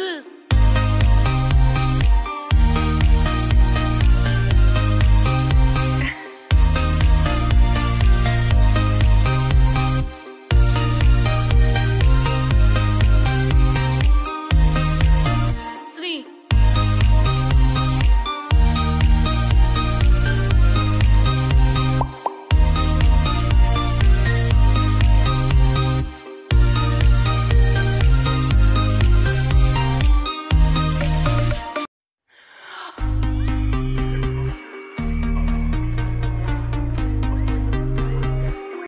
two.